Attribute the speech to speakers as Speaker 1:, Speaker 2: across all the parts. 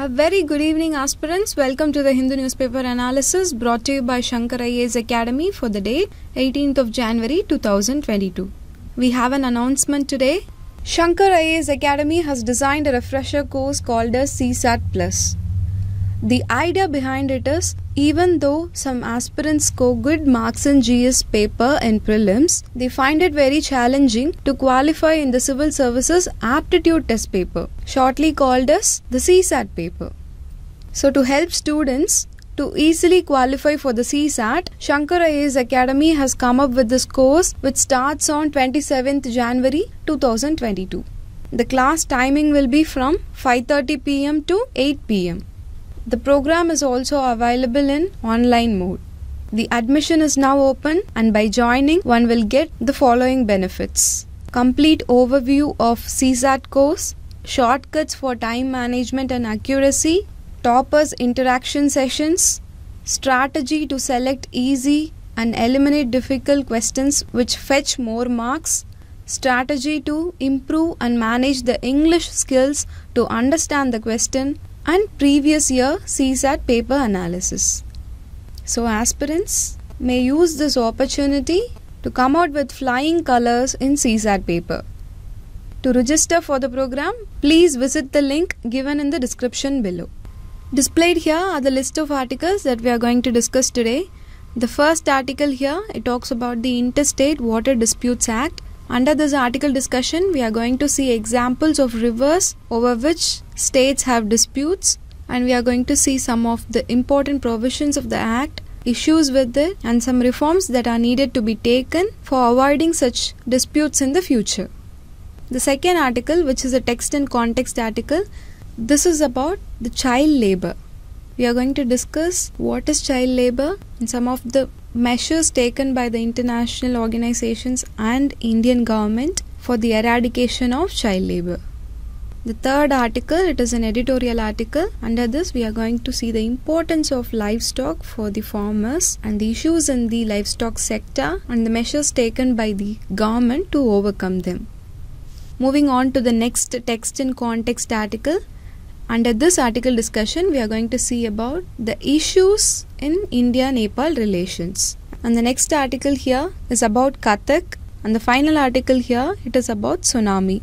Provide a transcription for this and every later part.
Speaker 1: A very good evening, aspirants. Welcome to the Hindu newspaper analysis brought to you by Shankar IAS Academy for the date 18th of January 2022. We have an announcement today. Shankar IAS Academy has designed a refresher course called as CSAT Plus. The idea behind it is even though some aspirants score good marks in GS paper and prelims, they find it very challenging to qualify in the civil services aptitude test paper, shortly called as the CSAT paper. So, to help students to easily qualify for the CSAT, Shankar IAS Academy has come up with this course which starts on 27th January 2022. The class timing will be from 5:30 pm to 8 pm. The program is also available in online mode. The admission is now open and by joining one will get the following benefits. Complete overview of CSAT course, shortcuts for time management and accuracy, toppers interaction sessions, strategy to select easy and eliminate difficult questions which fetch more marks, strategy to improve and manage the English skills to understand the question, and previous year CSAT paper analysis. So, aspirants may use this opportunity to come out with flying colors in CSAT paper. To register for the program, please visit the link given in the description below. Displayed here are the list of articles that we are going to discuss today. The first article here it talks about the Interstate Water Disputes Act. Under this article discussion, we are going to see examples of rivers over which states have disputes, and we are going to see some of the important provisions of the act, issues with it, and some reforms that are needed to be taken for avoiding such disputes in the future. The second article, which is a text and context article, this is about the child labor. We are going to discuss what is child labor and some of the measures taken by the international organizations and Indian government for the eradication of child labor. The third article, it is an editorial article. Under this, we are going to see the importance of livestock for the farmers and the issues in the livestock sector and the measures taken by the government to overcome them. Moving on to the next text and context article. Under this article discussion, we are going to see about the issues in India Nepal relations. And the next article here is about Kathak, and the final article here it is about tsunami.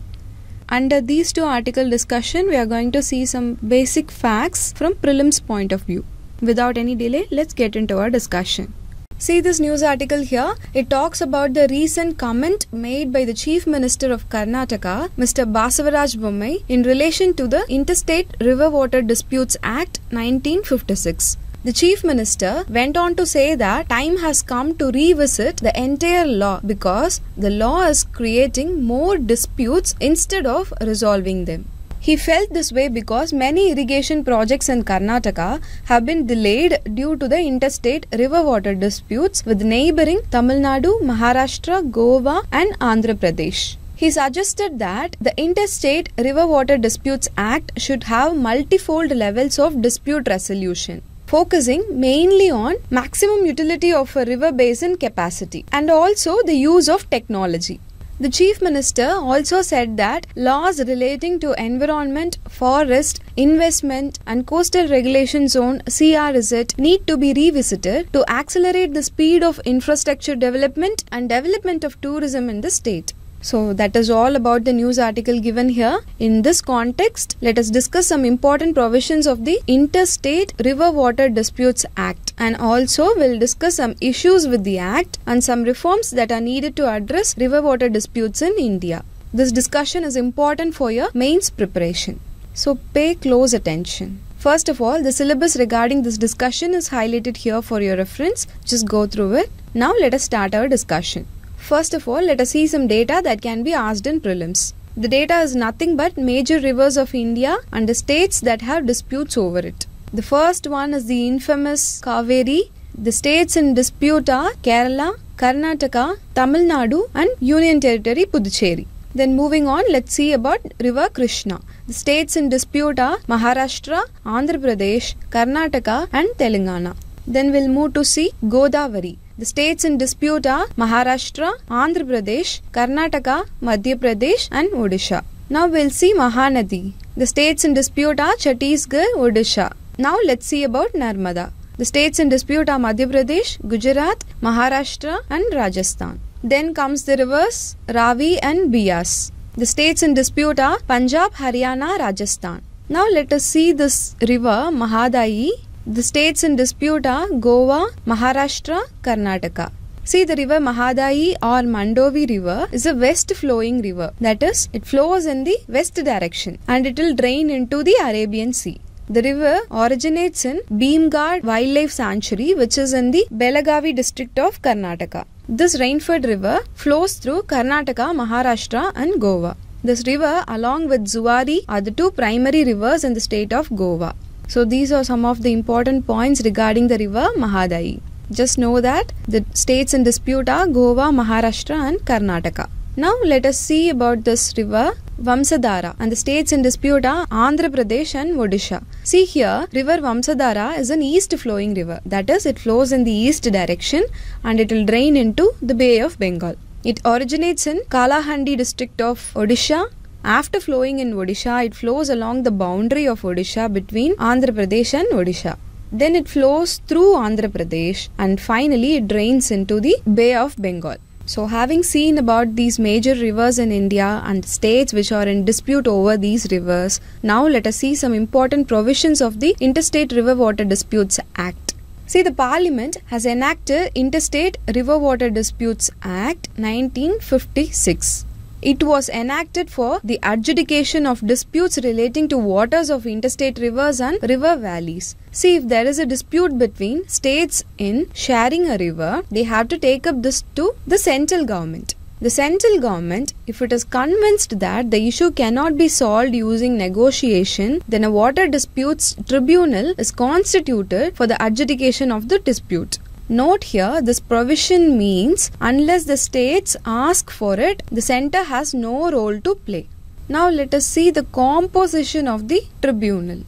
Speaker 1: Under these two article discussion, we are going to see some basic facts from prelims point of view. Without any delay, let's get into our discussion. See this news article here. It talks about the recent comment made by the Chief Minister of Karnataka, Mr. Basavaraj Bommai, in relation to the Interstate River Water Disputes Act 1956. The Chief Minister went on to say that time has come to revisit the entire law because the law is creating more disputes instead of resolving them. He felt this way because many irrigation projects in Karnataka have been delayed due to the interstate river water disputes with neighboring Tamil Nadu, Maharashtra, Goa, and Andhra Pradesh. He suggested that the Interstate River Water Disputes Act should have multifold levels of dispute resolution focusing mainly on maximum utility of a river basin capacity and also the use of technology. The Chief Minister also said that laws relating to environment, forest, investment, and coastal regulation zone CRZ need to be revisited to accelerate the speed of infrastructure development and development of tourism in the state. So, that is all about the news article given here. In this context, let us discuss some important provisions of the Interstate River Water Disputes Act and also we'll discuss some issues with the act and some reforms that are needed to address river water disputes in India. This discussion is important for your mains preparation. So, pay close attention. First of all, the syllabus regarding this discussion is highlighted here for your reference. Just go through it. Now, let us start our discussion. First of all, let us see some data that can be asked in prelims. The data is nothing but major rivers of India and the states that have disputes over it. The first one is the infamous Kaveri. The states in dispute are Kerala, Karnataka, Tamil Nadu, and Union Territory Puducherry. Then moving on, let's see about River Krishna. The states in dispute are Maharashtra, Andhra Pradesh, Karnataka, and Telangana. Then we'll move to see Godavari. The states in dispute are Maharashtra, Andhra Pradesh, Karnataka, Madhya Pradesh, and Odisha. Now we'll see Mahanadi. The states in dispute are Chhattisgarh, Odisha. Now let's see about Narmada. The states in dispute are Madhya Pradesh, Gujarat, Maharashtra, and Rajasthan. Then comes the rivers Ravi and Beas. The states in dispute are Punjab, Haryana, Rajasthan. Now let us see this river Mahadayi. The states in dispute are Goa, Maharashtra, Karnataka. See the river Mahadayi or Mandovi river is a west flowing river. That is, it flows in the west direction and it will drain into the Arabian Sea. The river originates in Bhimgad Wildlife Sanctuary which is in the Belagavi district of Karnataka. This rain-fed river flows through Karnataka, Maharashtra and Goa. This river along with Zuari are the two primary rivers in the state of Goa. So these are some of the important points regarding the river Mahadayi. Just know that the states in dispute are Goa, Maharashtra and Karnataka. Now let us see about this river Vamsadhara and the states in dispute are Andhra Pradesh and Odisha. See here, river Vamsadhara is an east flowing river. That is, it flows in the east direction and it will drain into the Bay of Bengal. It originates in Kalahandi district of Odisha after flowing in Odisha, it flows along the boundary of Odisha between Andhra Pradesh and Odisha. Then it flows through Andhra Pradesh and finally it drains into the Bay of Bengal. So, having seen about these major rivers in India and states which are in dispute over these rivers, now let us see some important provisions of the Interstate River Water Disputes Act. See, the Parliament has enacted Interstate River Water Disputes Act 1956. It was enacted for the adjudication of disputes relating to waters of interstate rivers and river valleys. See, if there is a dispute between states in sharing a river, they have to take up this to the central government. The central government, if it is convinced that the issue cannot be solved using negotiation, then a water disputes tribunal is constituted for the adjudication of the dispute. Note here, this provision means unless the states ask for it, the center has no role to play. Now let us see the composition of the tribunal.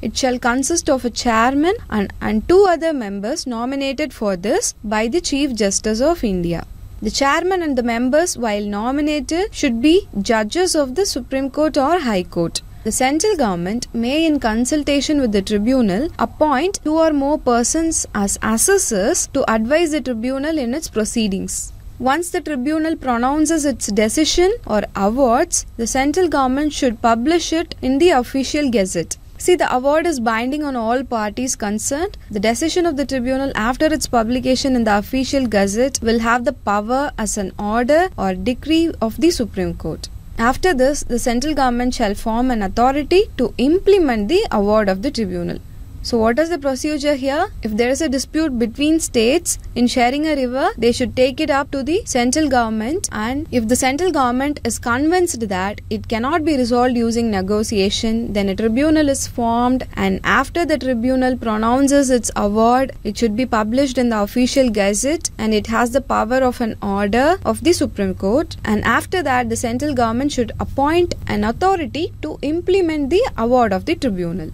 Speaker 1: It shall consist of a chairman and, and two other members nominated for this by the Chief Justice of India. The chairman and the members, while nominated, should be judges of the Supreme Court or High Court. The central government may, in consultation with the tribunal, appoint two or more persons as assessors to advise the tribunal in its proceedings. Once the tribunal pronounces its decision or awards, the central government should publish it in the official gazette. See, the award is binding on all parties concerned. The decision of the tribunal after its publication in the official gazette will have the power as an order or decree of the Supreme Court. After this, the central government shall form an authority to implement the award of the tribunal. So, what is the procedure here? If there is a dispute between states in sharing a river, they should take it up to the central government. And if the central government is convinced that it cannot be resolved using negotiation, then a tribunal is formed. And after the tribunal pronounces its award, it should be published in the official gazette and it has the power of an order of the Supreme Court. And after that, the central government should appoint an authority to implement the award of the tribunal.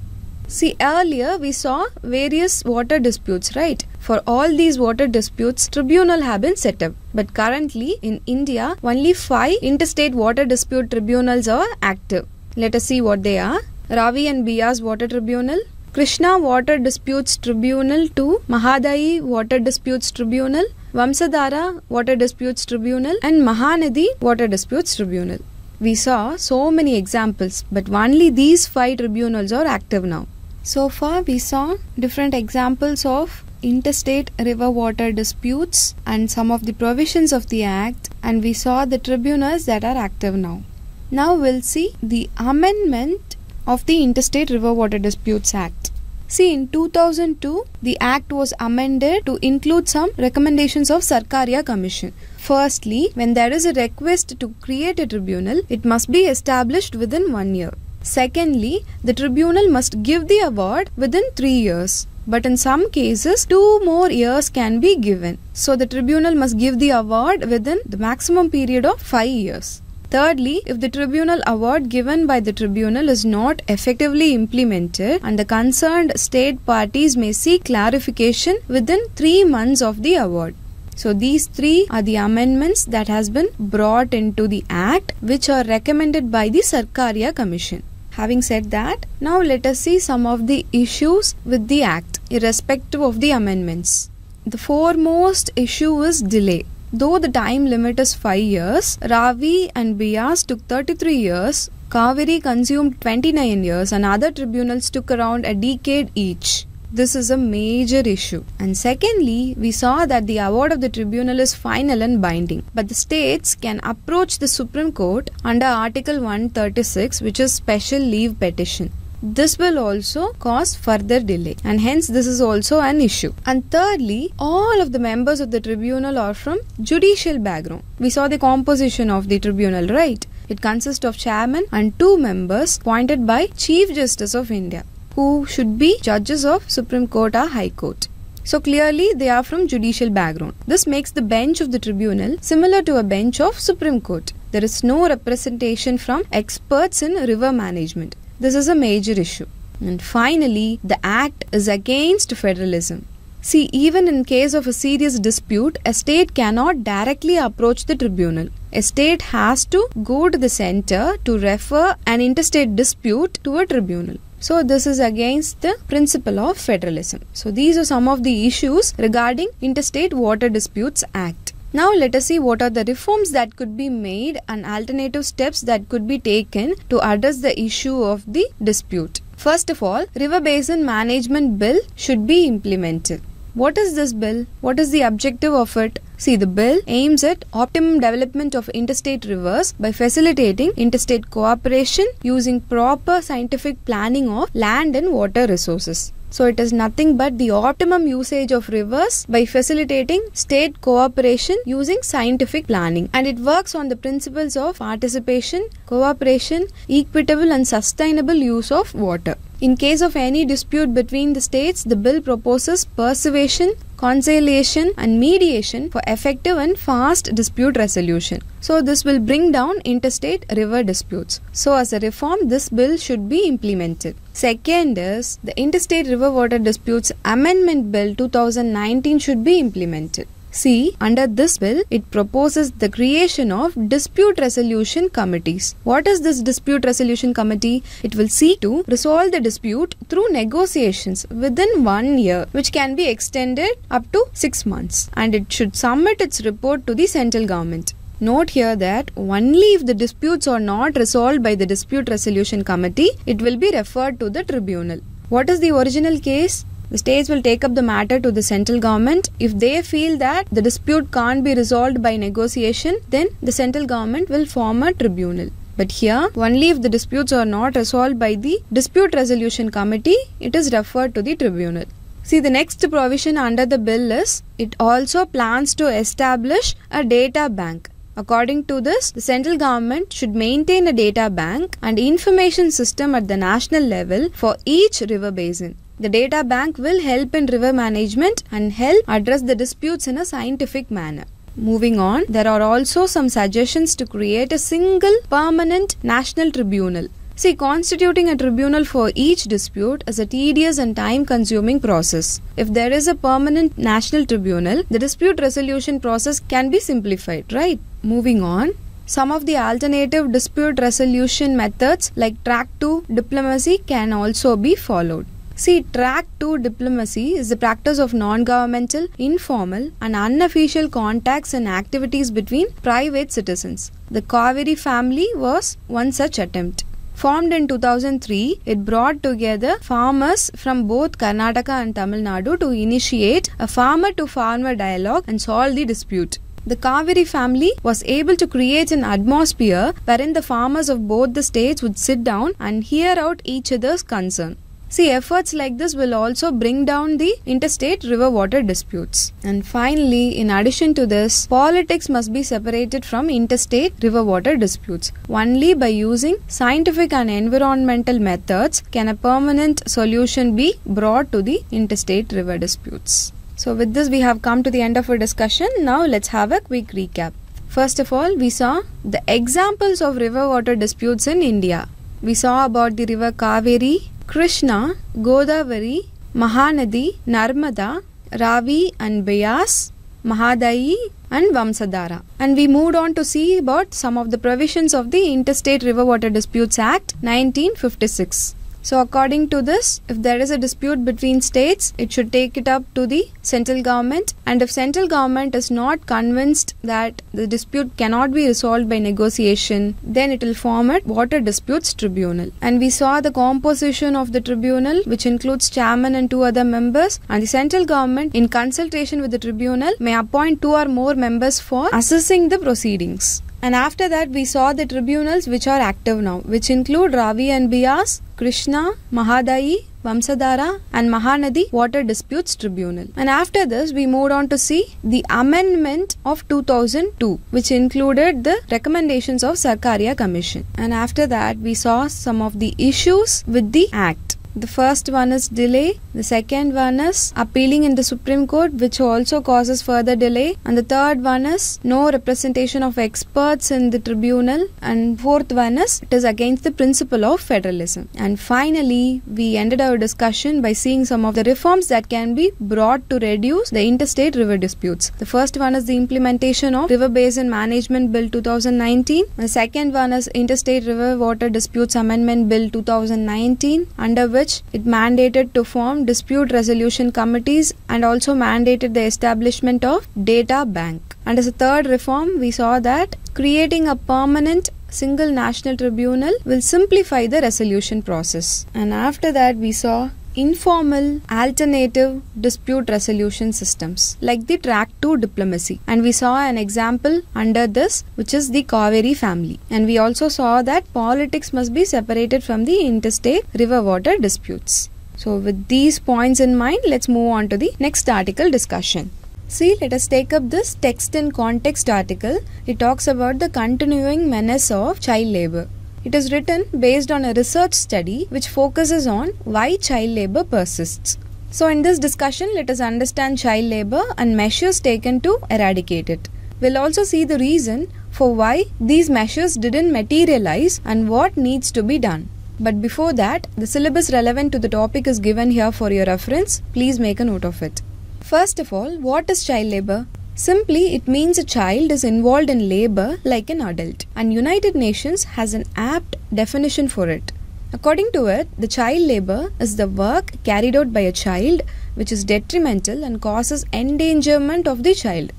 Speaker 1: See, earlier we saw various water disputes, right? For all these water disputes, tribunal have been set up. But currently in India, only five interstate water dispute tribunals are active. Let us see what they are. Ravi and Beas Water Tribunal, Krishna Water Disputes Tribunal 2, Mahadayi Water Disputes Tribunal, Vamsadhara Water Disputes Tribunal, and Mahanadi Water Disputes Tribunal. We saw so many examples, but only these five tribunals are active now. So far, we saw different examples of interstate river water disputes and some of the provisions of the Act, and we saw the tribunals that are active now. Now, we'll see the amendment of the Interstate River Water Disputes Act. See, in 2002, the Act was amended to include some recommendations of Sarkaria Commission. Firstly, when there is a request to create a tribunal, it must be established within one year. Secondly, the tribunal must give the award within three years. But in some cases, two more years can be given. So the tribunal must give the award within the maximum period of five years. Thirdly, if the tribunal award given by the tribunal is not effectively implemented and the concerned state parties may seek clarification within three months of the award. So these three are the amendments that has been brought into the act which are recommended by the Sarkaria Commission. Having said that, now let us see some of the issues with the Act, irrespective of the amendments. The foremost issue is delay. Though the time limit is 5 years, Ravi and Beas took 33 years, Kaveri consumed 29 years, and other tribunals took around a decade each. This is a major issue. And secondly, we saw that the award of the tribunal is final and binding. But the states can approach the Supreme Court under Article 136, which is special leave petition. This will also cause further delay, and hence this is also an issue. And thirdly, all of the members of the tribunal are from judicial background. We saw the composition of the tribunal, right? It consists of chairman and two members appointed by Chief Justice of India who should be judges of Supreme Court or High Court. So clearly they are from judicial background. This makes the bench of the tribunal similar to a bench of Supreme Court. There is no representation from experts in river management. This is a major issue. And finally, the act is against federalism. See, even in case of a serious dispute, a state cannot directly approach the tribunal. A state has to go to the center to refer an interstate dispute to a tribunal. So this is against the principle of federalism. So these are some of the issues regarding Interstate Water Disputes Act. Now let us see what are the reforms that could be made and alternative steps that could be taken to address the issue of the dispute. First of all, River Basin Management Bill should be implemented. What is this bill? What is the objective of it? See, the bill aims at optimum development of interstate rivers by facilitating interstate cooperation using proper scientific planning of land and water resources. So it is nothing but the optimum usage of rivers by facilitating state cooperation using scientific planning. And it works on the principles of participation, cooperation, equitable and sustainable use of water. In case of any dispute between the states, the bill proposes persuasion, conciliation and mediation for effective and fast dispute resolution. So this will bring down interstate river disputes. So as a reform, this bill should be implemented. Second is the Interstate River Water Disputes Amendment Bill 2019 should be implemented. See, under this bill, it proposes the creation of dispute resolution committees. What is this dispute resolution committee? It will seek to resolve the dispute through negotiations within one year, which can be extended up to six months, and it should submit its report to the central government. Note here that only if the disputes are not resolved by the dispute resolution committee, it will be referred to the tribunal. What is the original case? The states will take up the matter to the central government. If they feel that the dispute can't be resolved by negotiation, then the central government will form a tribunal. But here, only if the disputes are not resolved by the dispute resolution committee, it is referred to the tribunal. See, the next provision under the bill is it also plans to establish a data bank. According to this, the central government should maintain a data bank and information system at the national level for each river basin. The data bank will help in river management and help address the disputes in a scientific manner. Moving on, there are also some suggestions to create a single permanent national tribunal. See, constituting a tribunal for each dispute is a tedious and time consuming process. If there is a permanent national tribunal, the dispute resolution process can be simplified, right? Moving on, some of the alternative dispute resolution methods like track 2 diplomacy can also be followed. See, track 2 diplomacy is the practice of non governmental, informal, and unofficial contacts and activities between private citizens. The Kaveri family was one such attempt. Formed in 2003, it brought together farmers from both Karnataka and Tamil Nadu to initiate a farmer to farmer dialogue and solve the dispute. The Kaveri family was able to create an atmosphere wherein the farmers of both the states would sit down and hear out each other's concern. See, efforts like this will also bring down the interstate river water disputes. And finally, in addition to this, politics must be separated from interstate river water disputes. Only by using scientific and environmental methods can a permanent solution be brought to the interstate river disputes. So, with this, we have come to the end of our discussion. Now, let's have a quick recap. First of all, we saw the examples of river water disputes in India. We saw about the river Kaveri, Krishna, Godavari, Mahanadi, Narmada, Ravi, and Beas. Mahadayi, and Vamsadhara. And we moved on to see about some of the provisions of the Interstate River Water Disputes Act 1956. So, according to this, if there is a dispute between states, it should take it up to the central government. And if central government is not convinced that the dispute cannot be resolved by negotiation, then it will form a water disputes tribunal. And we saw the composition of the tribunal, which includes chairman and two other members. And the central government, in consultation with the tribunal, may appoint two or more members for assessing the proceedings. And after that, we saw the tribunals which are active now, which include Ravi and Beas, Krishna, Mahadayi, Vamsadhara, and Mahanadi Water Disputes Tribunal. And after this, we moved on to see the amendment of 2002, which included the recommendations of Sarkaria Commission. And after that, we saw some of the issues with the Act. The first one is delay, the second one is appealing in the Supreme Court, which also causes further delay, and the third one is no representation of experts in the tribunal, and fourth one is it is against the principle of federalism. And finally, we ended our discussion by seeing some of the reforms that can be brought to reduce the interstate river disputes. The first one is the implementation of River Basin Management Bill 2019, the second one is Interstate River Water Disputes Amendment Bill 2019, under which which it mandated to form dispute resolution committees and also mandated the establishment of data bank. And as a third reform, we saw that creating a permanent single national tribunal will simplify the resolution process. And after that, we saw informal alternative dispute resolution systems like the track 2 diplomacy and we saw an example under this which is the Kaveri family and we also saw that politics must be separated from the interstate river water disputes so with these points in mind let's move on to the next article discussion See, let us take up this text and context article. It talks about the continuing menace of child labor. It is written based on a research study which focuses on why child labor persists. So, in this discussion, let us understand child labor and measures taken to eradicate it. We'll also see the reason for why these measures didn't materialize and what needs to be done. But before that, the syllabus relevant to the topic is given here for your reference. Please make a note of it. First of all, what is child labor? Simply, it means a child is involved in labor like an adult, and United Nations has an apt definition for it. According to it, the child labor is the work carried out by a child which is detrimental and causes endangerment of the child.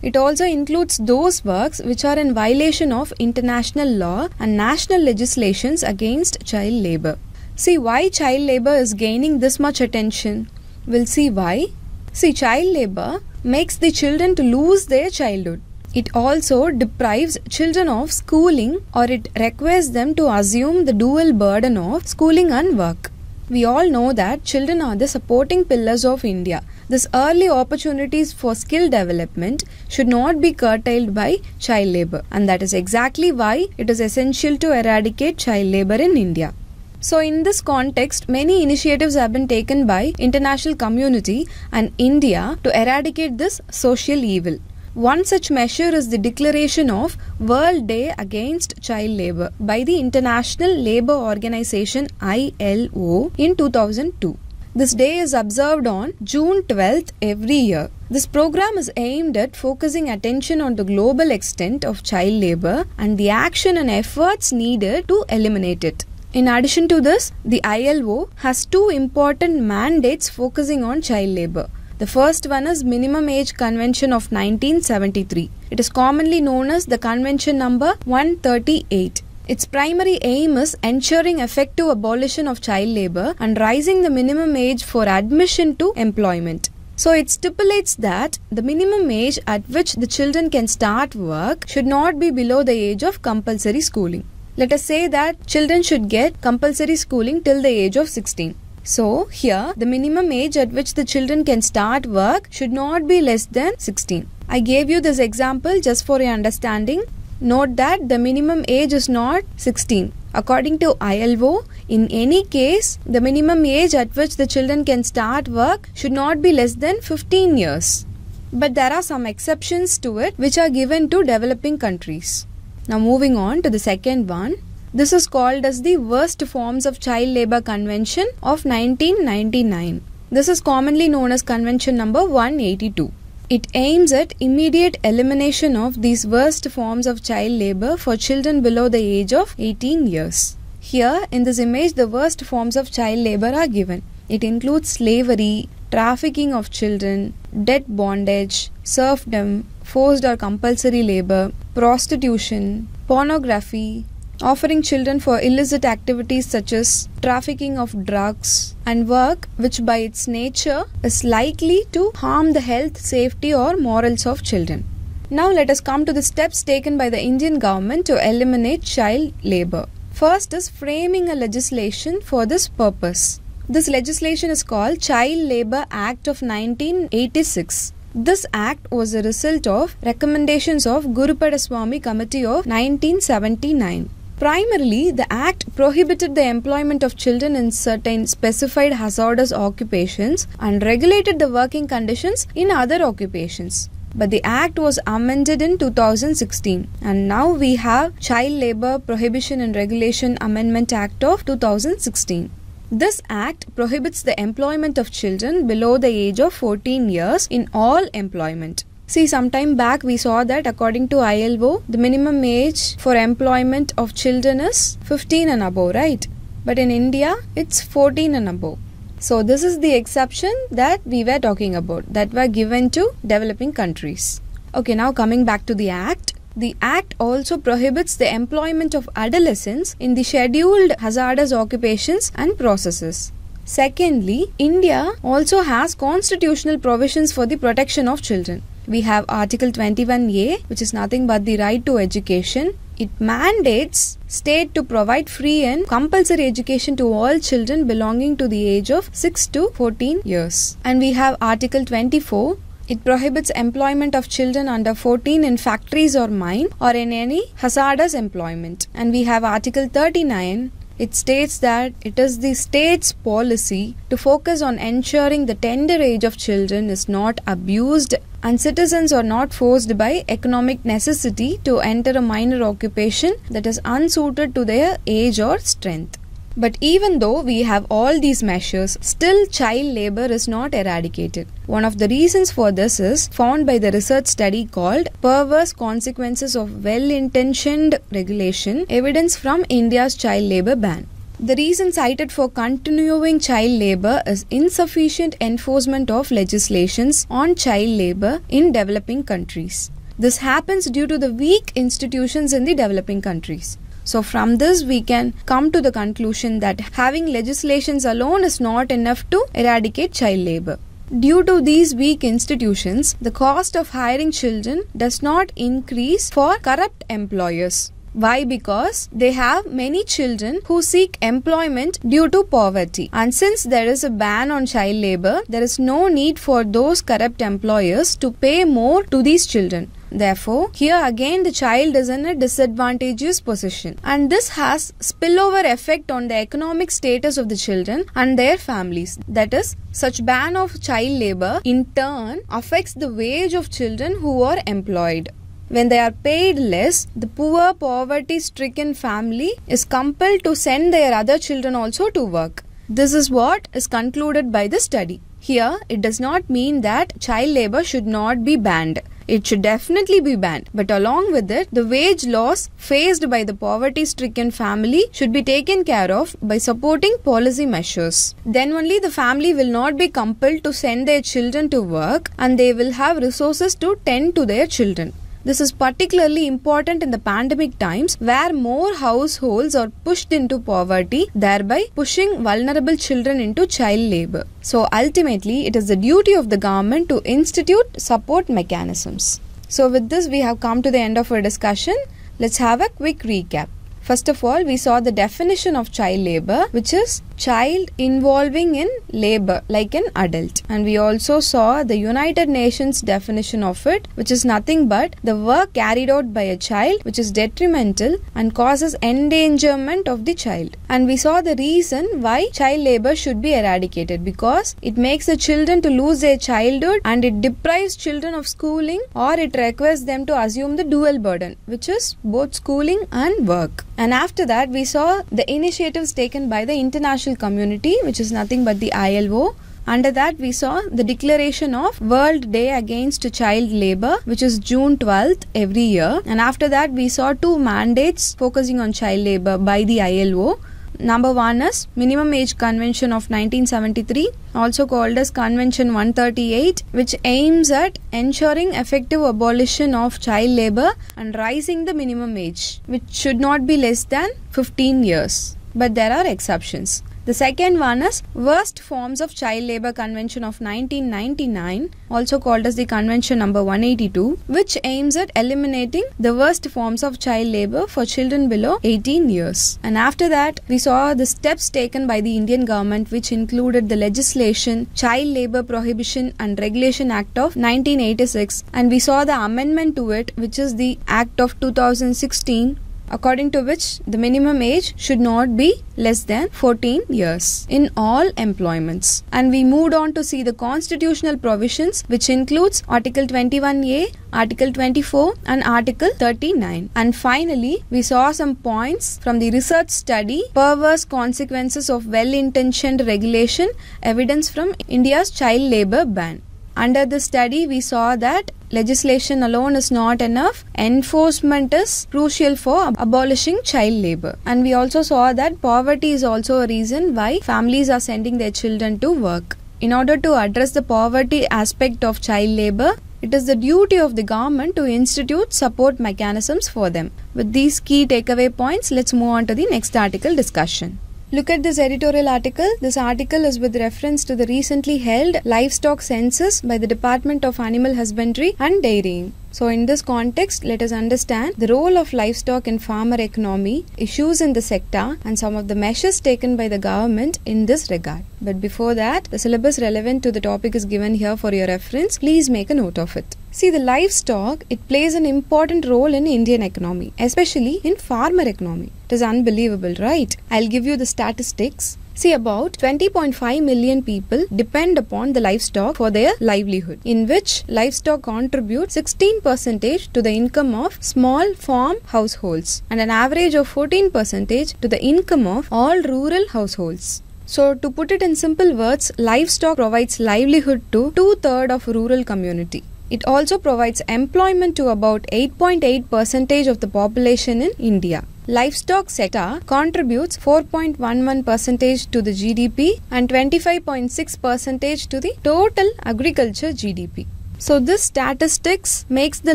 Speaker 1: It also includes those works which are in violation of international law and national legislations against child labor. See why child labor is gaining this much attention. We'll see why. See, child labor makes the children to lose their childhood. It also deprives children of schooling or it requires them to assume the dual burden of schooling and work. We all know that children are the supporting pillars of India. This early opportunities for skill development should not be curtailed by child labor and that is exactly why it is essential to eradicate child labor in India. So in this context, many initiatives have been taken by international community and India to eradicate this social evil. One such measure is the declaration of World Day Against Child Labour by the International Labour Organization ILO in 2002. This day is observed on June 12th every year. This program is aimed at focusing attention on the global extent of child labour and the action and efforts needed to eliminate it. In addition to this, the ILO has two important mandates focusing on child labor. The first one is Minimum Age Convention of 1973. It is commonly known as the Convention number 138. Its primary aim is ensuring effective abolition of child labor and raising the minimum age for admission to employment. So it stipulates that the minimum age at which the children can start work should not be below the age of compulsory schooling. Let us say that children should get compulsory schooling till the age of 16. So, here the minimum age at which the children can start work should not be less than 16. I gave you this example just for your understanding. Note that the minimum age is not 16. According to ILO, in any case, the minimum age at which the children can start work should not be less than 15 years. But there are some exceptions to it which are given to developing countries. Now moving on to the second one. This is called as the Worst Forms of Child Labour Convention of 1999. This is commonly known as Convention number 182. It aims at immediate elimination of these worst forms of child labor for children below the age of 18 years. Here, in this image, the worst forms of child labor are given. It includes slavery, trafficking of children, debt bondage, serfdom, forced or compulsory labor, prostitution, pornography, offering children for illicit activities such as trafficking of drugs and work which by its nature is likely to harm the health, safety or morals of children. Now let us come to the steps taken by the Indian government to eliminate child labor. First is framing a legislation for this purpose. This legislation is called Child Labor Act of 1986. This act was a result of recommendations of Gurupadaswamy Committee of 1979. Primarily, the act prohibited the employment of children in certain specified hazardous occupations and regulated the working conditions in other occupations. But the act was amended in 2016 and now we have Child Labor Prohibition and Regulation Amendment Act of 2016. This act prohibits the employment of children below the age of 14 years in all employment. See, some time back we saw that according to ILO, the minimum age for employment of children is 15 and above, right? But in India, it's 14 and above. So, this is the exception that we were talking about that were given to developing countries. Okay, now coming back to the act. The Act also prohibits the employment of adolescents in the scheduled hazardous occupations and processes. Secondly, India also has constitutional provisions for the protection of children. We have Article 21A, which is nothing but the right to education. It mandates state to provide free and compulsory education to all children belonging to the age of 6 to 14 years. And we have Article 24, it prohibits employment of children under 14 in factories or mine or in any hazardous employment. And we have Article 39. It states that it is the state's policy to focus on ensuring the tender age of children is not abused and citizens are not forced by economic necessity to enter a minor occupation that is unsuited to their age or strength. But even though we have all these measures, still child labor is not eradicated. One of the reasons for this is found by the research study called Perverse Consequences of Well Intentioned Regulation Evidence from India's Child Labor Ban. The reason cited for continuing child labor is insufficient enforcement of legislations on child labor in developing countries. This happens due to the weak institutions in the developing countries. So, from this, we can come to the conclusion that having legislations alone is not enough to eradicate child labor. Due to these weak institutions, the cost of hiring children does not increase for corrupt employers. Why? Because they have many children who seek employment due to poverty. And since there is a ban on child labor, there is no need for those corrupt employers to pay more to these children. Therefore, here again the child is in a disadvantageous position and this has spillover effect on the economic status of the children and their families. That is, such ban of child labor in turn affects the wage of children who are employed. When they are paid less, the poor poverty stricken family is compelled to send their other children also to work. This is what is concluded by the study. Here, it does not mean that child labor should not be banned. It should definitely be banned. But along with it, the wage loss faced by the poverty stricken family should be taken care of by supporting policy measures. Then only the family will not be compelled to send their children to work and they will have resources to tend to their children. This is particularly important in the pandemic times where more households are pushed into poverty, thereby pushing vulnerable children into child labor. So ultimately, it is the duty of the government to institute support mechanisms. So with this, we have come to the end of our discussion. Let's have a quick recap. First of all, we saw the definition of child labor, which is child involving in labor like an adult. And we also saw the United Nations definition of it, which is nothing but the work carried out by a child which is detrimental and causes endangerment of the child. And we saw the reason why child labor should be eradicated because it makes the children to lose their childhood and it deprives children of schooling or it requires them to assume the dual burden, which is both schooling and work. And after that, we saw the initiatives taken by the international community, which is nothing but the ILO, Under that, we saw the declaration of World Day Against Child Labor, which is June 12th every year. And after that, we saw two mandates focusing on child labor by the ILO. Number one is Minimum Age Convention of 1973, also called as Convention 138, which aims at ensuring effective abolition of child labor and raising the minimum age, which should not be less than 15 years. But there are exceptions. The second one is Worst Forms of Child Labor Convention of 1999, also called as the Convention number 182, which aims at eliminating the worst forms of child labor for children below 18 years. And after that, we saw the steps taken by the Indian government, which included the legislation Child Labor Prohibition and Regulation Act of 1986, and we saw the amendment to it, which is the Act of 2016 according to which the minimum age should not be less than 14 years in all employments. And we moved on to see the constitutional provisions which includes Article 21A, Article 24 and Article 39. And finally, we saw some points from the research study Perverse Consequences of Well-Intentioned Regulation Evidence from India's Child Labor Ban. Under the study, we saw that legislation alone is not enough. Enforcement is crucial for abolishing child labor. And we also saw that poverty is also a reason why families are sending their children to work. In order to address the poverty aspect of child labor, it is the duty of the government to institute support mechanisms for them. With these key takeaway points, let's move on to the next article discussion. Look at this editorial article. This article is with reference to the recently held livestock census by the Department of Animal Husbandry and Dairying. So, in this context, let us understand the role of livestock in farmer economy, issues in the sector, and some of the measures taken by the government in this regard. But before that, the syllabus relevant to the topic is given here for your reference. Please make a note of it. See, the livestock, it plays an important role in Indian economy, especially in farmer economy. It is unbelievable, right? I'll give you the statistics. See, about 20.5 million people depend upon the livestock for their livelihood, in which livestock contribute 16% to the income of small farm households and an average of 14% to the income of all rural households. So, to put it in simple words, livestock provides livelihood to two thirds of rural community. It also provides employment to about 8.8 percentage of the population in India. Livestock sector contributes 4.11 percentage to the GDP and 25.6 percentage to the total agriculture GDP. So this statistics makes the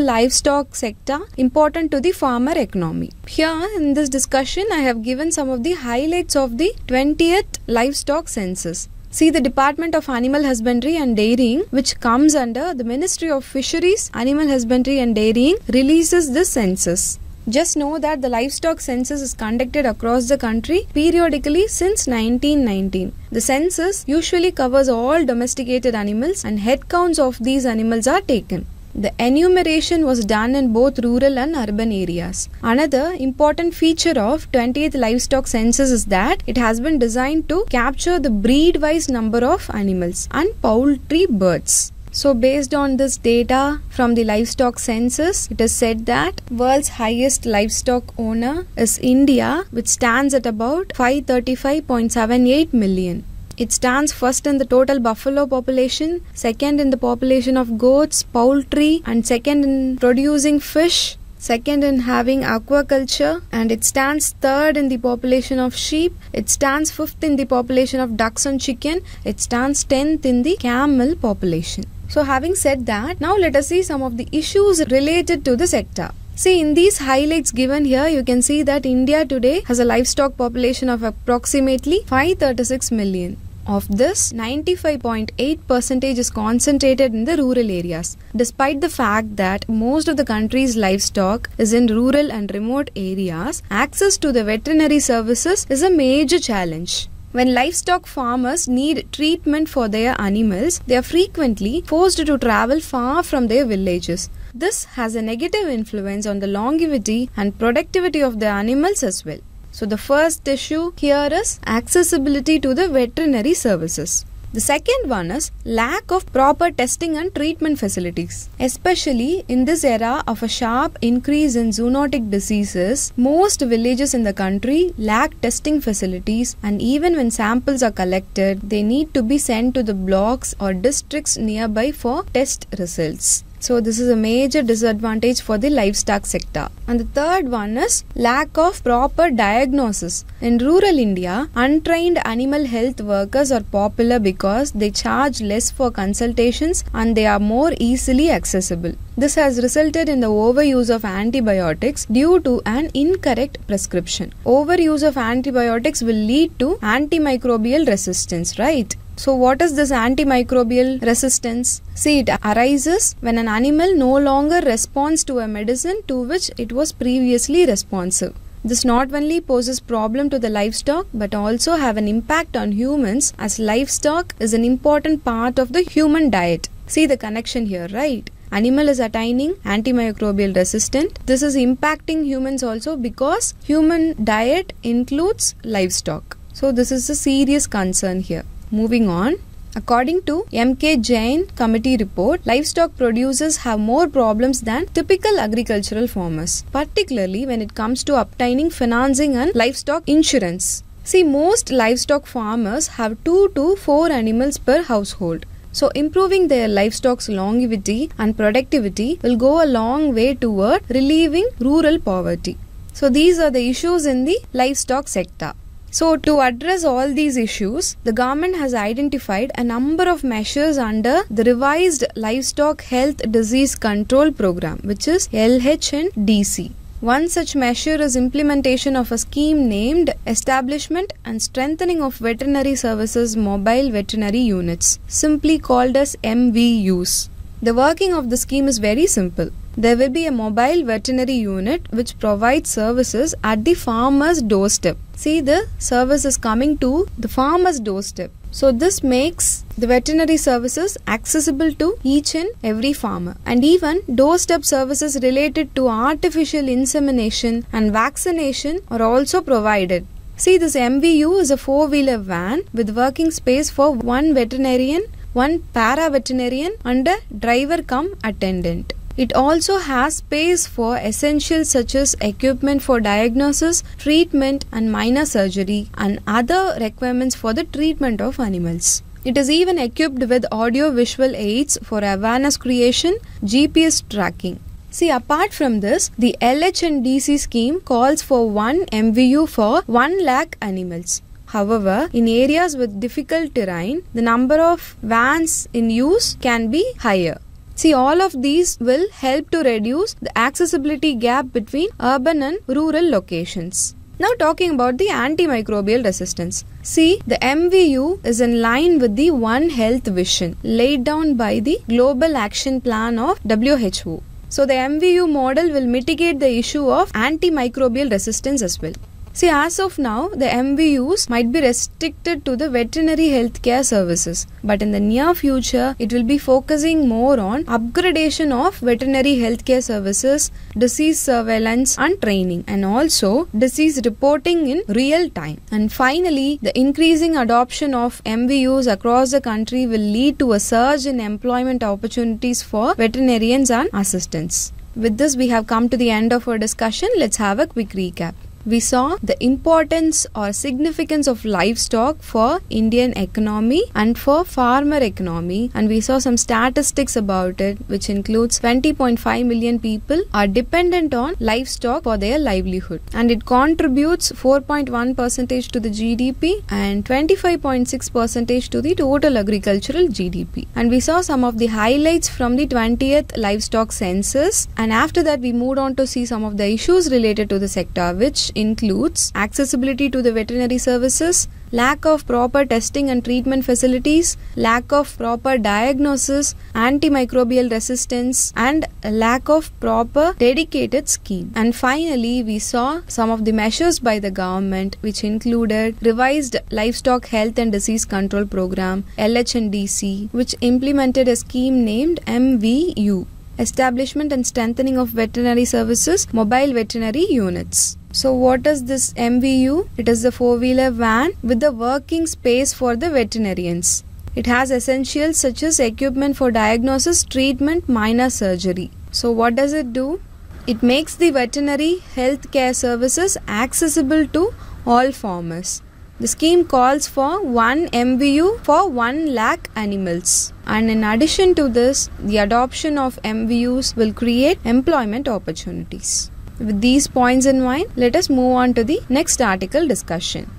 Speaker 1: livestock sector important to the farmer economy. Here in this discussion I have given some of the highlights of the 20th livestock census. See the Department of Animal Husbandry and Dairying, which comes under the Ministry of Fisheries, Animal Husbandry and Dairying, releases this census. Just know that the livestock census is conducted across the country periodically since 1919. The census usually covers all domesticated animals and head counts of these animals are taken. The enumeration was done in both rural and urban areas. Another important feature of 20th livestock census is that it has been designed to capture the breed wise number of animals and poultry birds. So based on this data from the livestock census, it is said that world's highest livestock owner is India, which stands at about 535.78 million. It stands first in the total buffalo population, second in the population of goats, poultry, and second in producing fish, second in having aquaculture, and it stands third in the population of sheep. It stands fifth in the population of ducks and chicken. It stands tenth in the camel population. So, having said that, now let us see some of the issues related to the sector. See, in these highlights given here, you can see that India today has a livestock population of approximately 536 million. Of this, 95.8% is concentrated in the rural areas. Despite the fact that most of the country's livestock is in rural and remote areas, access to the veterinary services is a major challenge. When livestock farmers need treatment for their animals, they are frequently forced to travel far from their villages. This has a negative influence on the longevity and productivity of the animals as well. So, the first issue here is accessibility to the veterinary services. The second one is lack of proper testing and treatment facilities. Especially in this era of a sharp increase in zoonotic diseases, most villages in the country lack testing facilities and even when samples are collected, they need to be sent to the blocks or districts nearby for test results. So this is a major disadvantage for the livestock sector. And the third one is lack of proper diagnosis. In rural India, untrained animal health workers are popular because they charge less for consultations and they are more easily accessible. This has resulted in the overuse of antibiotics due to an incorrect prescription. Overuse of antibiotics will lead to antimicrobial resistance, right? So, what is this antimicrobial resistance? See, it arises when an animal no longer responds to a medicine to which it was previously responsive. This not only poses problem to the livestock but also have an impact on humans as livestock is an important part of the human diet. See the connection here, right? Animal is attaining antimicrobial resistant. This is impacting humans also because human diet includes livestock. So this is a serious concern here. Moving on. According to MK Jain committee report, livestock producers have more problems than typical agricultural farmers, particularly when it comes to obtaining financing and livestock insurance. See, most livestock farmers have 2 to 4 animals per household. So, improving their livestock's longevity and productivity will go a long way toward relieving rural poverty. So, these are the issues in the livestock sector. So, to address all these issues, the government has identified a number of measures under the revised Livestock Health Disease Control Program, which is LHNDC. One such measure is implementation of a scheme named Establishment and Strengthening of Veterinary Services Mobile Veterinary Units, simply called as MVUs. The working of the scheme is very simple. There will be a mobile veterinary unit which provides services at the farmer's doorstep. See, the service is coming to the farmer's doorstep. So, this makes the veterinary services accessible to each and every farmer. And even doorstep services related to artificial insemination and vaccination are also provided. See, this MVU is a four wheeler van with working space for one veterinarian, one para veterinarian, and a driver come attendant. It also has space for essentials such as equipment for diagnosis, treatment, and minor surgery, and other requirements for the treatment of animals. It is even equipped with audio visual aids for awareness creation, GPS tracking. See, apart from this, the LHNDC scheme calls for one MVU for 1 lakh animals. However, in areas with difficult terrain, the number of vans in use can be higher. See, all of these will help to reduce the accessibility gap between urban and rural locations. Now talking about the antimicrobial resistance. See, the MVU is in line with the One Health vision laid down by the Global Action Plan of WHO. So the MVU model will mitigate the issue of antimicrobial resistance as well. See, as of now, the MVUs might be restricted to the veterinary healthcare services, but in the near future, it will be focusing more on upgradation of veterinary healthcare services, disease surveillance and training, and also disease reporting in real time. And finally, the increasing adoption of MVUs across the country will lead to a surge in employment opportunities for veterinarians and assistants. With this, we have come to the end of our discussion. Let's have a quick recap we saw the importance or significance of livestock for Indian economy and for farmer economy. And we saw some statistics about it which includes 20.5 million people are dependent on livestock for their livelihood. And it contributes 4.1 percentage to the GDP and 25.6 percentage to the total agricultural GDP and we saw some of the highlights from the 20th livestock census. And after that we moved on to see some of the issues related to the sector which includes accessibility to the veterinary services, lack of proper testing and treatment facilities, lack of proper diagnosis, antimicrobial resistance, and lack of proper dedicated scheme. And finally, we saw some of the measures by the government, which included revised livestock health and disease control program (LHNDC), which implemented a scheme named MVU. Establishment and strengthening of veterinary services, mobile veterinary units. So, what is this MVU? It is the four wheeler van with the working space for the veterinarians. It has essentials such as equipment for diagnosis, treatment, minor surgery. So, what does it do? It makes the veterinary health care services accessible to all farmers. The scheme calls for 1 MVU for 1 lakh animals. And in addition to this, the adoption of MVUs will create employment opportunities. With these points in mind, let us move on to the next article discussion.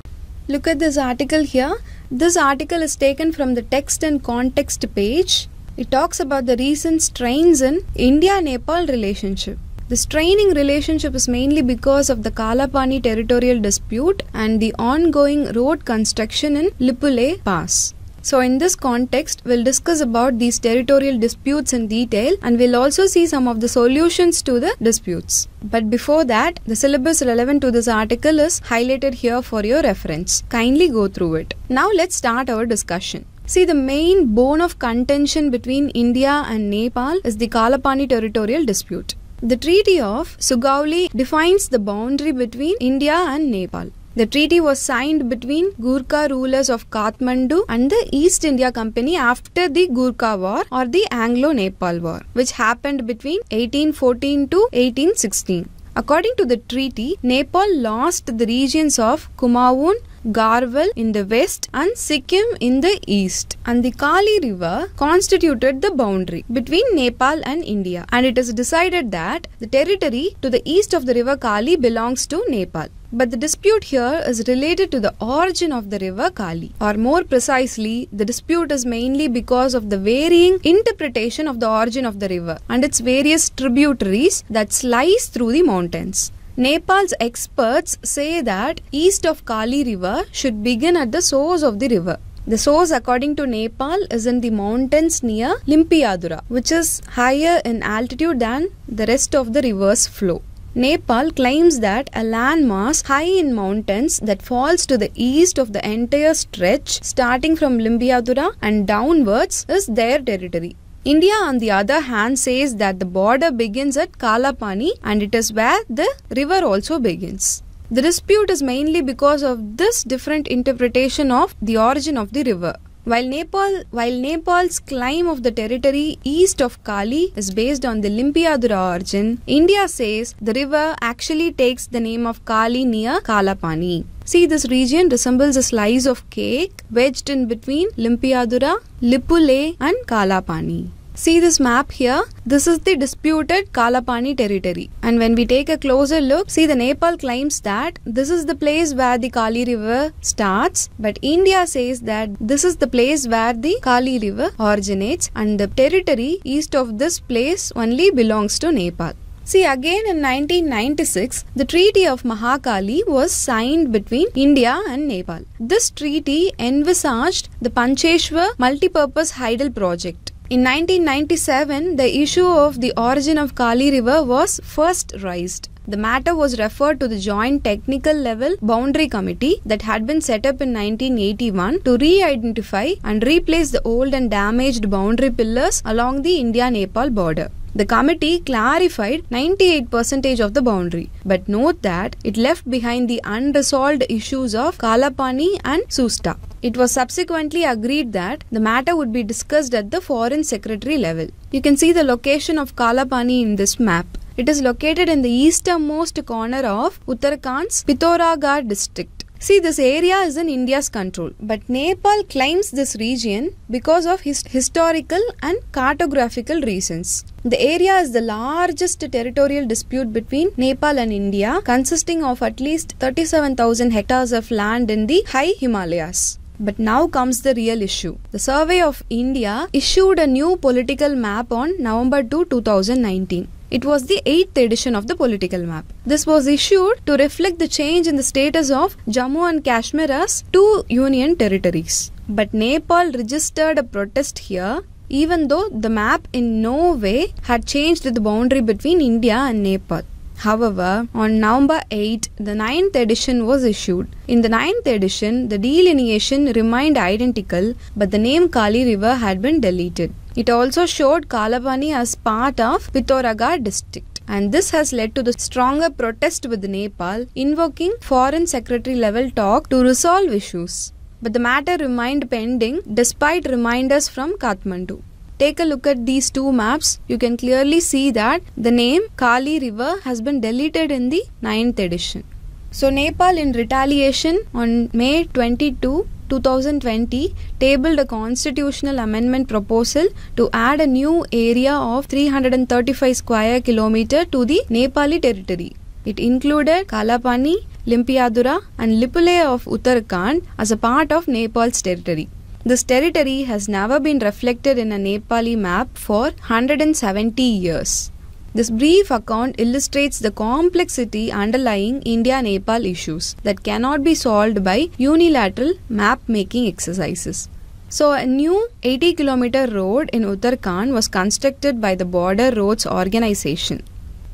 Speaker 1: Look at this article here. This article is taken from the text and context page. It talks about the recent strains in India Nepal relationship. The straining relationship is mainly because of the Kalapani territorial dispute and the ongoing road construction in Lipulekh Pass. So in this context, we'll discuss about these territorial disputes in detail and we'll also see some of the solutions to the disputes. But before that, the syllabus relevant to this article is highlighted here for your reference. Kindly go through it. Now let's start our discussion. See, the main bone of contention between India and Nepal is the Kalapani territorial dispute. The Treaty of Sugauli defines the boundary between India and Nepal. The treaty was signed between Gurkha rulers of Kathmandu and the East India Company after the Gurkha War or the Anglo-Nepal War, which happened between 1814 to 1816. According to the treaty, Nepal lost the regions of Kumaon, Garhwal in the west and Sikkim in the east. And the Kali river constituted the boundary between Nepal and India. And it is decided that the territory to the east of the river Kali belongs to Nepal. But the dispute here is related to the origin of the river Kali, or more precisely, the dispute is mainly because of the varying interpretation of the origin of the river and its various tributaries that slice through the mountains. Nepal's experts say that east of Kali river should begin at the source of the river. The source, according to Nepal, is in the mountains near Limpiyadhura, which is higher in altitude than the rest of the river's flow. Nepal claims that a landmass high in mountains that falls to the east of the entire stretch starting from Limpiyadhura and downwards is their territory. India, on the other hand, says that the border begins at Kalapani and it is where the river also begins. The dispute is mainly because of this different interpretation of the origin of the river. While Nepal, while Nepal's claim of the territory east of Kali is based on the Limpiyadhura origin, India says the river actually takes the name of Kali near Kalapani. See, this region resembles a slice of cake wedged in between Limpiyadhura, Lipulekh, and Kalapani. See this map here? This is the disputed Kalapani territory. And when we take a closer look, see the Nepal claims that this is the place where the Kali river starts, but India says that this is the place where the Kali river originates and the territory east of this place only belongs to Nepal. See, again in 1996, the Treaty of Mahakali was signed between India and Nepal. This treaty envisaged the Pancheshwar multipurpose hydel project. In 1997, the issue of the origin of Kali River was first raised. The matter was referred to the Joint Technical Level Boundary Committee that had been set up in 1981 to re identify and replace the old and damaged boundary pillars along the India Nepal border. The committee clarified 98% of the boundary, but note that it left behind the unresolved issues of Kalapani and Susta. It was subsequently agreed that the matter would be discussed at the Foreign Secretary level. You can see the location of Kalapani in this map. It is located in the easternmost corner of Uttarakhand's Pithoragarh district. See, this area is in India's control, but Nepal claims this region because of his historical and cartographical reasons. The area is the largest territorial dispute between Nepal and India, consisting of at least 37,000 hectares of land in the high Himalayas. But now comes the real issue. The Survey of India issued a new political map on November 2, 2019. It was the 8th edition of the political map. This was issued to reflect the change in the status of Jammu and Kashmir as two union territories. But Nepal registered a protest here even though the map in no way had changed the boundary between India and Nepal. However, on November 8, the 9th edition was issued. In the 9th edition, the delineation remained identical, but the name Kali River had been deleted. It also showed Kalapani as part of Pithoragarh district. And this has led to the stronger protest with Nepal, invoking foreign secretary level talk to resolve issues. but the matter remained pending despite reminders from Kathmandu. Take a look at these two maps. You can clearly see that the name Kali River has been deleted in the 9th edition. So, Nepal, in retaliation, on May 22, 2020, tabled a constitutional amendment proposal to add a new area of 335 square kilometer to the Nepali territory. It included Kalapani, Limpiyadhura, and Lipulekh of Uttarakhand as a part of Nepal's territory. This territory has never been reflected in a Nepali map for 170 years. This brief account illustrates the complexity underlying India Nepal issues that cannot be solved by unilateral map making exercises. So, a new 80 kilometer road in Uttarakhand was constructed by the Border Roads Organization.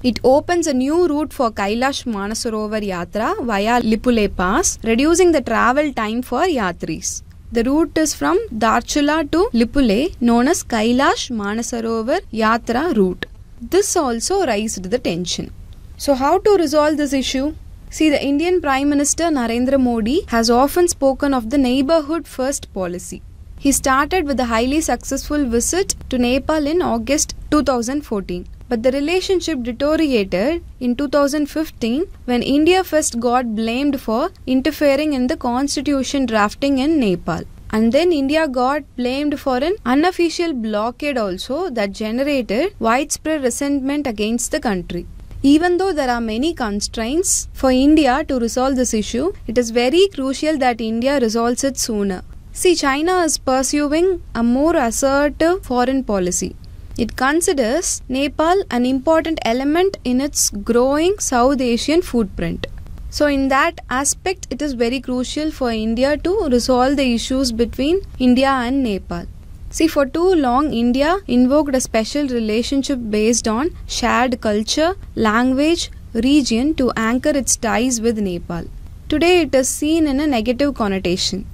Speaker 1: It opens a new route for Kailash Manasarovar Yatra via Lipulekh Pass, reducing the travel time for yatris. The route is from Darchula to Lipulekh, known as Kailash Manasarovar Yatra route. This also raised the tension. So, how to resolve this issue? See, the Indian Prime Minister Narendra Modi has often spoken of the neighborhood first policy. He started with a highly successful visit to Nepal in August 2014. But the relationship deteriorated in 2015 when India first got blamed for interfering in the constitution drafting in Nepal. And then India got blamed for an unofficial blockade also that generated widespread resentment against the country. Even though there are many constraints for India to resolve this issue, it is very crucial that India resolves it sooner. See, China is pursuing a more assertive foreign policy. It considers Nepal an important element in its growing South Asian footprint. So, in that aspect, it is very crucial for India to resolve the issues between India and Nepal. See, for too long, India invoked a special relationship based on shared culture, language, region to anchor its ties with Nepal. Today, it is seen in a negative connotation.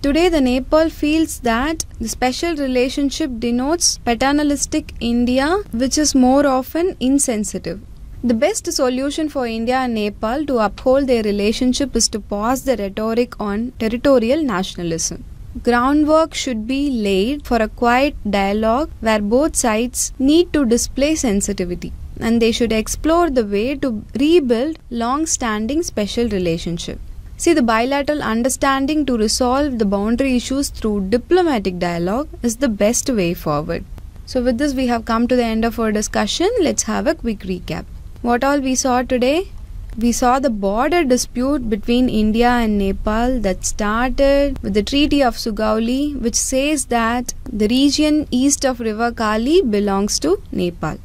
Speaker 1: Today, the Nepal feels that the special relationship denotes paternalistic India, which is more often insensitive. The best solution for India and Nepal to uphold their relationship is to pause the rhetoric on territorial nationalism. Groundwork should be laid for a quiet dialogue where both sides need to display sensitivity and they should explore the way to rebuild long standing special relationship. See, the bilateral understanding to resolve the boundary issues through diplomatic dialogue is the best way forward. So, with this, we have come to the end of our discussion. Let's have a quick recap. What all we saw today? We saw the border dispute between India and Nepal that started with the Treaty of Sugauli, which says that the region east of River Kali belongs to Nepal.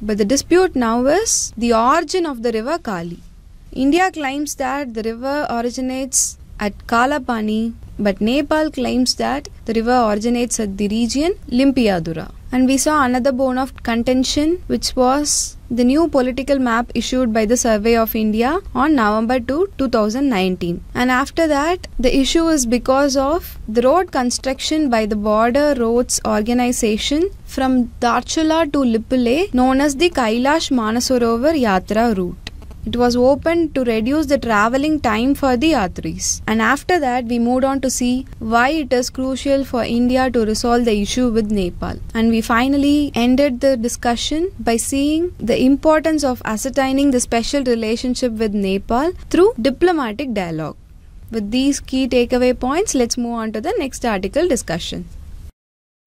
Speaker 1: But the dispute now is the origin of the River Kali. India claims that the river originates at Kalapani, but Nepal claims that the river originates at the region Limpiyadhura. And we saw another bone of contention, which was the new political map issued by the Survey of India on November 2, 2019. And after that, the issue is because of the road construction by the Border Roads Organization from Darchula to Lipulekh, known as the Kailash Manasarovar Yatra route. It was opened to reduce the traveling time for the yatris. And after that, we moved on to see why it is crucial for India to resolve the issue with Nepal. And we finally ended the discussion by seeing the importance of ascertaining the special relationship with Nepal through diplomatic dialogue. With these key takeaway points, let's move on to the next article discussion.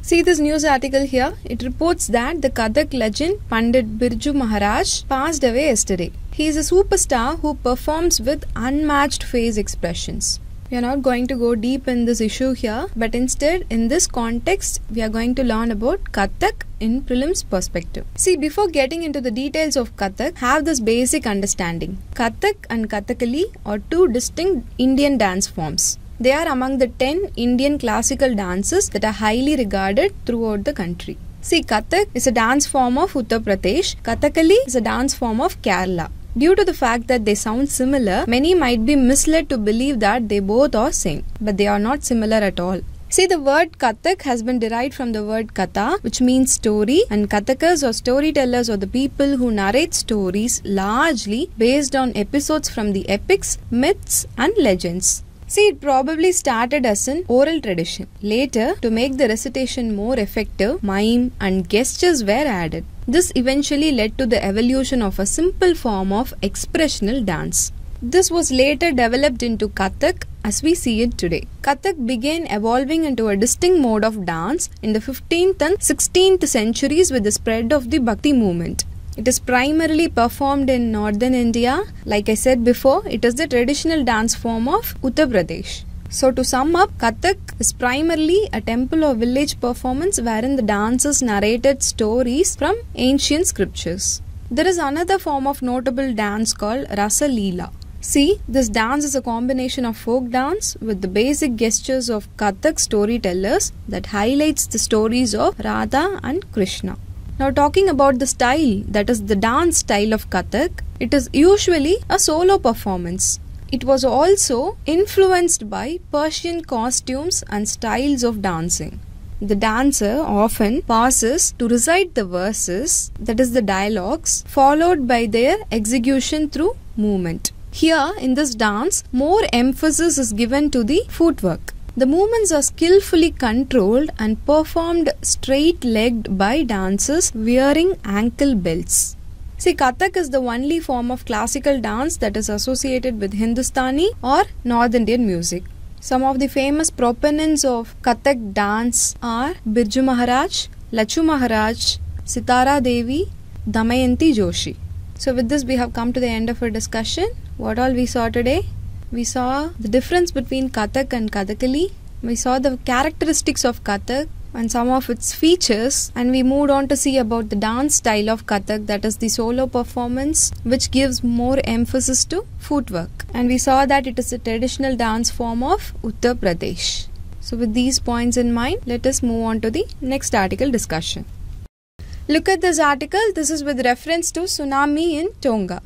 Speaker 1: See this news article here. It reports that the Kathak legend Pandit Birju Maharaj passed away yesterday. He is a superstar who performs with unmatched face expressions. We are not going to go deep in this issue here, but instead, in this context, we are going to learn about Kathak in prelims perspective. See, before getting into the details of Kathak, have this basic understanding. Kathak and Kathakali are two distinct Indian dance forms. They are among the 10 Indian classical dances that are highly regarded throughout the country. See, Kathak is a dance form of Uttar Pradesh, Kathakali is a dance form of Kerala. Due to the fact that they sound similar, many might be misled to believe that they both are same, but they are not similar at all. See, the word Kathak has been derived from the word Katha, which means story, and Kathakas or storytellers are the people who narrate stories largely based on episodes from the epics, myths, and legends. See, it probably started as an oral tradition. Later, to make the recitation more effective, mime and gestures were added. This eventually led to the evolution of a simple form of expressional dance. This was later developed into Kathak as we see it today. Kathak began evolving into a distinct mode of dance in the 15th and 16th centuries with the spread of the Bhakti movement. It is primarily performed in northern India. Like I said before, it is the traditional dance form of Uttar Pradesh. So, to sum up, Kathak is primarily a temple or village performance wherein the dancers narrated stories from ancient scriptures. There is another form of notable dance called Rasa Leela. See, this dance is a combination of folk dance with the basic gestures of Kathak storytellers that highlights the stories of Radha and Krishna. Now, talking about the style, that is the dance style of Kathak, it is usually a solo performance. It was also influenced by Persian costumes and styles of dancing. The dancer often pauses to recite the verses, that is the dialogues, followed by their execution through movement. Here in this dance, more emphasis is given to the footwork. The movements are skillfully controlled and performed straight legged by dancers wearing ankle belts. See, Kathak is the only form of classical dance that is associated with Hindustani or North Indian music. Some of the famous proponents of Kathak dance are Birju Maharaj, Lachhu Maharaj, Sitara Devi, Damayanti Joshi. So, with this, we have come to the end of our discussion. What all we saw today? We saw the difference between Kathak and Kathakali. We saw the characteristics of Kathak and some of its features, and we moved on to see about the dance style of Kathak, that is the solo performance, which gives more emphasis to footwork. And we saw that it is a traditional dance form of Uttar Pradesh. So, with these points in mind, let us move on to the next article discussion. Look at this article. This is with reference to tsunami in Tonga.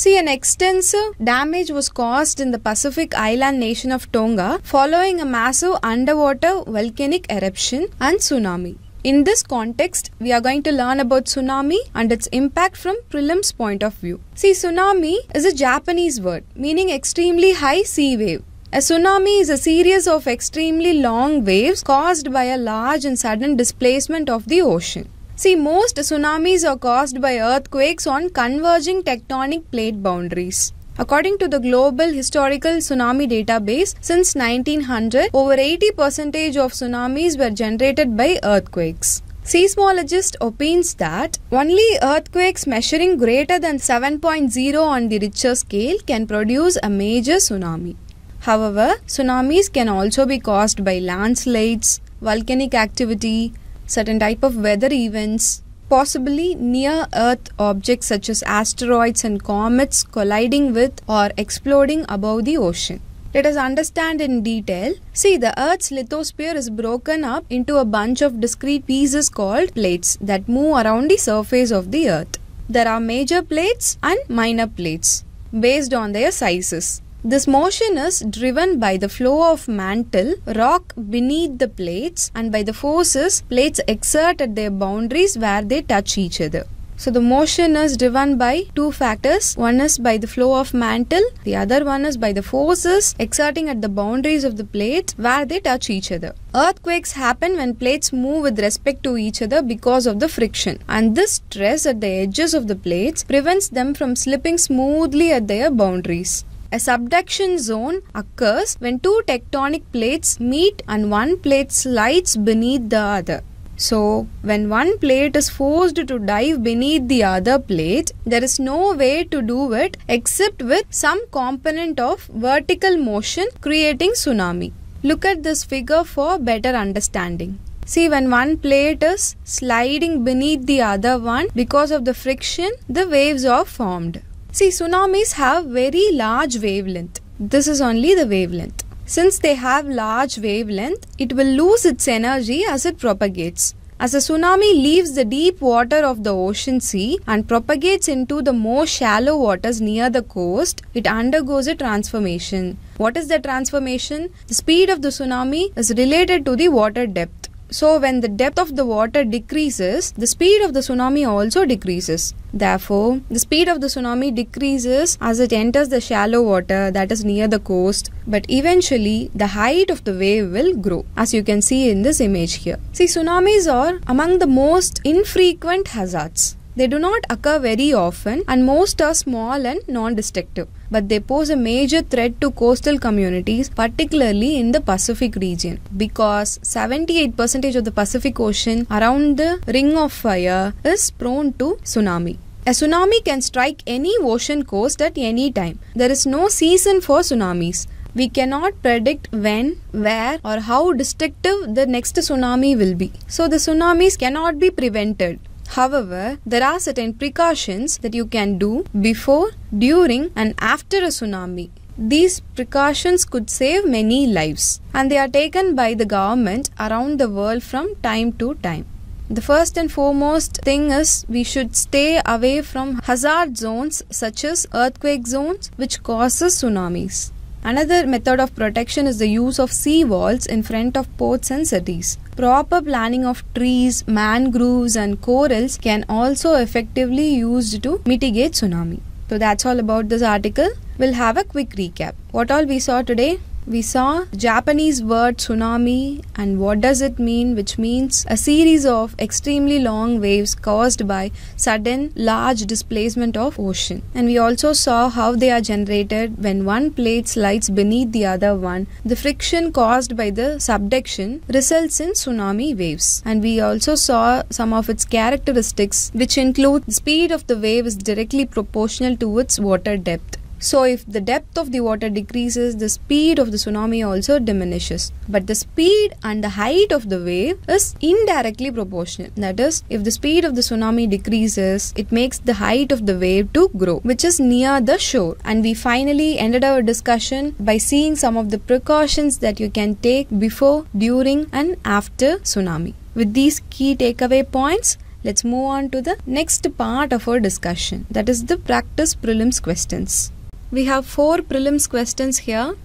Speaker 1: See, an extensive damage was caused in the Pacific island nation of Tonga following a massive underwater volcanic eruption and tsunami. In this context, we are going to learn about tsunami and its impact from prelims point of view. See, tsunami is a Japanese word meaning extremely high sea wave. A tsunami is a series of extremely long waves caused by a large and sudden displacement of the ocean. See, most tsunamis are caused by earthquakes on converging tectonic plate boundaries. According to the Global Historical Tsunami Database, since 1900, over 80% of tsunamis were generated by earthquakes. Seismologist opines that only earthquakes measuring greater than 7.0 on the Richter scale can produce a major tsunami. However, tsunamis can also be caused by landslides, volcanic activity, certain type of weather events, possibly near Earth objects such as asteroids and comets colliding with or exploding above the ocean. Let us understand in detail. See, the Earth's lithosphere is broken up into a bunch of discrete pieces called plates that move around the surface of the Earth. There are major plates and minor plates based on their sizes. This motion is driven by the flow of mantle rock beneath the plates and by the forces plates exert at their boundaries where they touch each other. So the motion is driven by two factors. One is by the flow of mantle, the other one is by the forces exerting at the boundaries of the plates where they touch each other. Earthquakes happen when plates move with respect to each other because of the friction and this stress at the edges of the plates prevents them from slipping smoothly at their boundaries. A subduction zone occurs when two tectonic plates meet and one plate slides beneath the other. So, when one plate is forced to dive beneath the other plate, there is no way to do it except with some component of vertical motion creating tsunami. Look at this figure for better understanding. See, when one plate is sliding beneath the other one because of the friction, the waves are formed. See, tsunamis have very large wavelength. This is only the wavelength. Since they have large wavelength, it will lose its energy as it propagates. As a tsunami leaves the deep water of the ocean sea and propagates into the more shallow waters near the coast, it undergoes a transformation. What is the transformation? The speed of the tsunami is related to the water depth. So, when the depth of the water decreases, the speed of the tsunami also decreases. Therefore, the speed of the tsunami decreases as it enters the shallow water that is near the coast, but eventually the height of the wave will grow, as you can see in this image here. See, tsunamis are among the most infrequent hazards. They do not occur very often and most are small and non destructive, but they pose a major threat to coastal communities, particularly in the Pacific region, because 78% of the Pacific Ocean around the Ring of Fire is prone to tsunami. A tsunami can strike any ocean coast at any time. There is no season for tsunamis. We cannot predict when, where, or how destructive the next tsunami will be. So, the tsunamis cannot be prevented. However, there are certain precautions that you can do before, during, and after a tsunami. These precautions could save many lives and they are taken by the government around the world from time to time. The first and foremost thing is we should stay away from hazard zones such as earthquake zones which causes tsunamis. Another method of protection is the use of sea walls in front of ports and cities. Proper planning of trees, mangroves and corals can also effectively used to mitigate tsunami. So that's all about this article. We'll have a quick recap. What all we saw today? We saw Japanese word tsunami and what does it mean which means a series of extremely long waves caused by sudden large displacement of ocean. And we also saw how they are generated when one plate slides beneath the other one. The friction caused by the subduction results in tsunami waves. And we also saw some of its characteristics which include the speed of the wave is directly proportional to its water depth so, if the depth of the water decreases, the speed of the tsunami also diminishes. But the speed and the height of the wave is indirectly proportional. That is, if the speed of the tsunami decreases, it makes the height of the wave to grow, which is near the shore. And we finally ended our discussion by seeing some of the precautions that you can take before, during, and after tsunami. With these key takeaway points, let's move on to the next part of our discussion that is the practice prelims questions. We have four prelims questions here.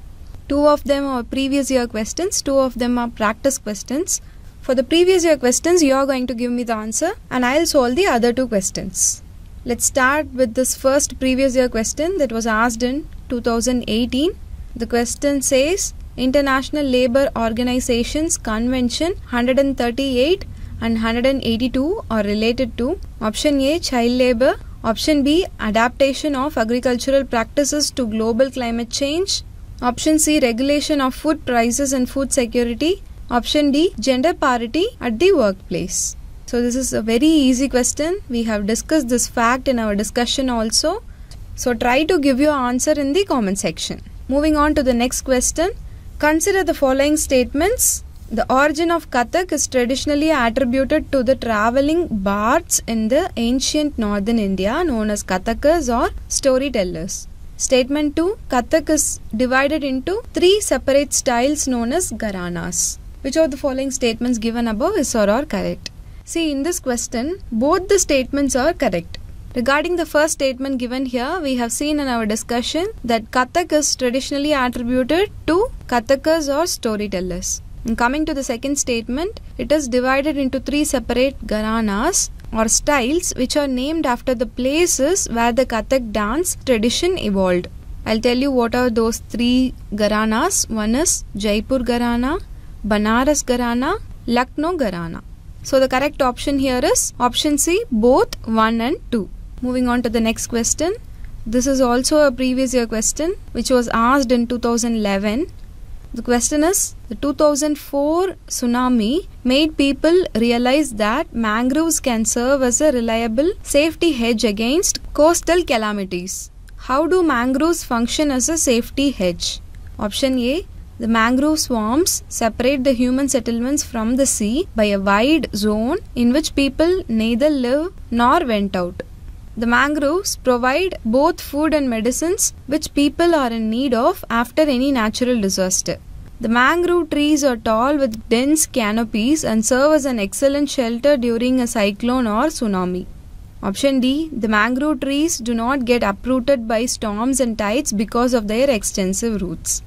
Speaker 1: Two of them are previous year questions, two of them are practice questions. For the previous year questions, you are going to give me the answer and I'll solve the other two questions. Let's start with this first previous year question that was asked in 2018. The question says International Labour Organization's Convention 138 and 182 are related to option A child labor, Option B adaptation of agricultural practices to global climate change. Option C regulation of food prices and food security. Option D gender parity at the workplace. So this is a very easy question. We have discussed this fact in our discussion also. So try to give your answer in the comment section. Moving on to the next question. Consider the following statements the origin of Kathak is traditionally attributed to the traveling bards in the ancient northern India known as Kathakas or storytellers. Statement 2 Kathak is divided into three separate styles known as Gharanas. Which of the following statements given above is or are correct? See, in this question, both the statements are correct. Regarding the first statement given here, we have seen in our discussion that Kathak is traditionally attributed to Kathakas or storytellers. And coming to the second statement, it is divided into three separate gharanas or styles which are named after the places where the Kathak dance tradition evolved. I'll tell you what are those three gharanas. One is Jaipur Gharana, Banaras Gharana, Lucknow Gharana. So the correct option here is option C, both 1 and 2. Moving on to the next question. This is also a previous year question which was asked in 2011 the question is the 2004 tsunami made people realize that mangroves can serve as a reliable safety hedge against coastal calamities. How do mangroves function as a safety hedge? Option A the mangrove swamps separate the human settlements from the sea by a wide zone in which people neither live nor went out. The mangroves provide both food and medicines which people are in need of after any natural disaster. The mangrove trees are tall with dense canopies and serve as an excellent shelter during a cyclone or tsunami. Option D The mangrove trees do not get uprooted by storms and tides because of their extensive roots.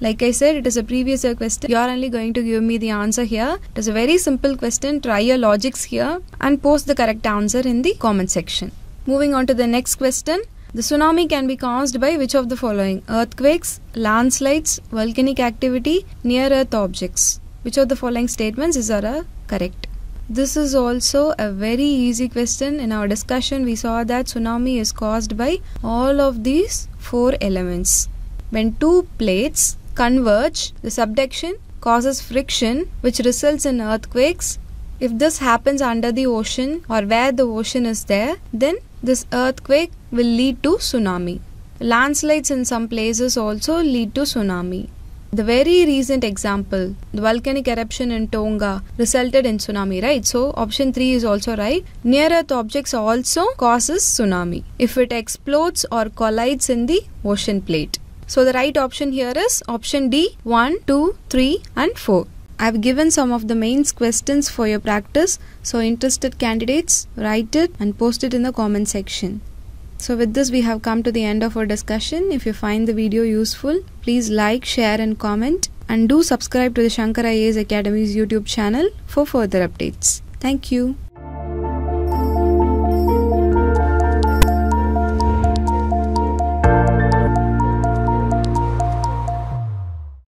Speaker 1: Like I said, it is a previous year question. You are only going to give me the answer here. It is a very simple question. Try your logics here and post the correct answer in the comment section. Moving on to the next question. The tsunami can be caused by which of the following? Earthquakes, landslides, volcanic activity, near earth objects. Which of the following statements is are correct? This is also a very easy question. In our discussion, we saw that tsunami is caused by all of these four elements. When two plates converge, the subduction causes friction, which results in earthquakes. If this happens under the ocean or where the ocean is there, then this earthquake will lead to tsunami. Landslides in some places also lead to tsunami. The very recent example, the volcanic eruption in Tonga resulted in tsunami, right? So option 3 is also right. Near earth objects also causes tsunami if it explodes or collides in the ocean plate. So the right option here is option D 1, 2, 3 and 4. I have given some of the mains questions for your practice. So interested candidates write it and post it in the comment section. So with this we have come to the end of our discussion. If you find the video useful, please like, share and comment and do subscribe to the Shankar IAS Academy's YouTube channel for further updates. Thank you.